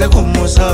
según Musa